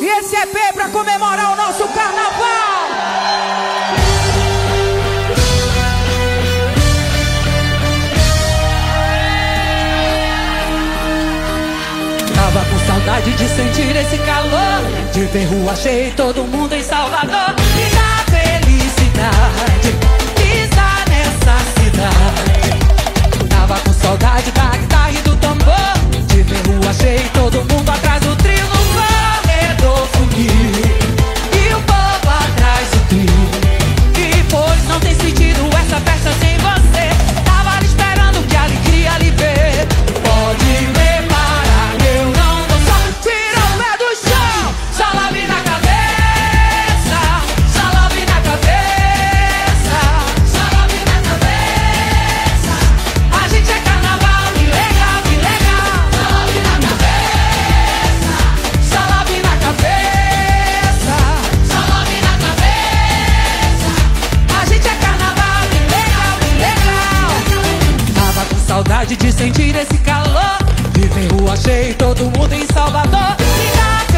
E esse EP para comemorar o nosso carnaval. Tava com saudade de sentir esse calor, de ver rua cheia e todo mundo em Salvador. E da felicidade. de sentir esse calor. Viver rua cheia, todo mundo em Salvador. Cidade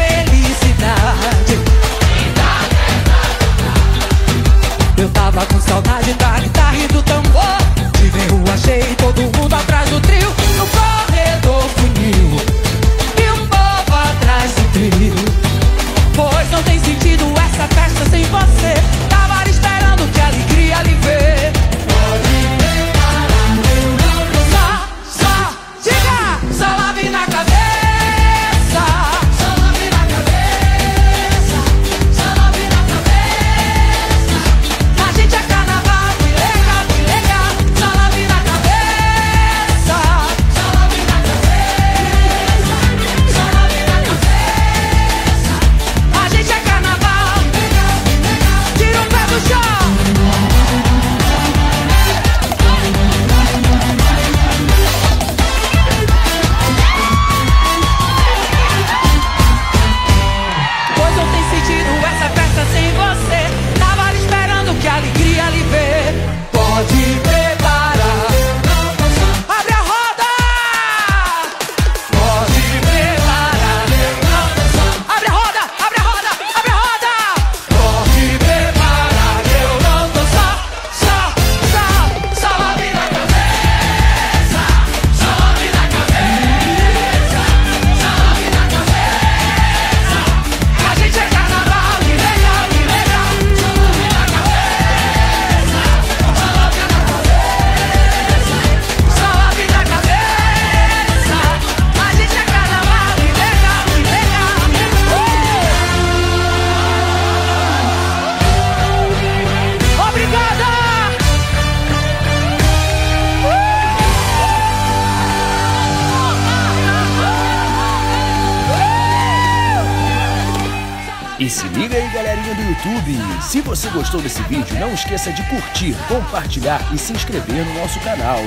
E se liga aí, galerinha do YouTube! Se você gostou desse vídeo, não esqueça de curtir, compartilhar e se inscrever no nosso canal.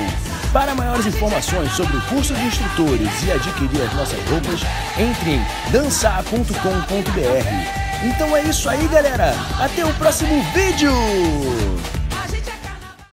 Para maiores informações sobre o curso de instrutores e adquirir as nossas roupas, entre em dançar.com.br. Então é isso aí, galera! Até o próximo vídeo!